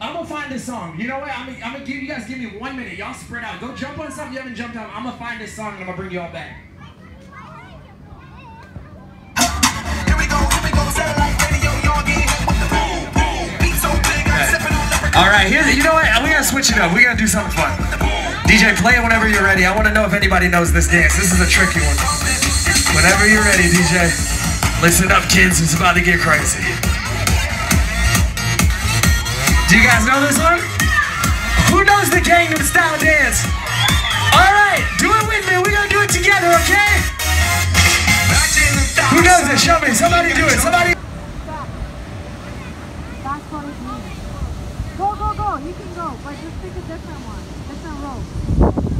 I'm gonna find this song. You know what? I'm gonna, I'm gonna give you guys give me one minute. Y'all spread out. Go jump on something you haven't jumped on. I'm gonna find this song and I'm gonna bring you all back. Here we go, here we go, satellite radio, y'all get hit with the boom, boom. Beat so big, I'm sipping on the All right, here. You know what? We gotta switch it up. We gotta do something fun. DJ, play it whenever you're ready. I want to know if anybody knows this dance. This is a tricky one. Whenever you're ready, DJ. Listen up, kids. It's about to get crazy. Do you guys know this one? Who knows the Gangnam Style dance? All right, do it with me. We're gonna do it together, okay? Who knows it? Show me. Somebody do it. Somebody. Go, go, go. You can go, but just pick a different one. Different rope.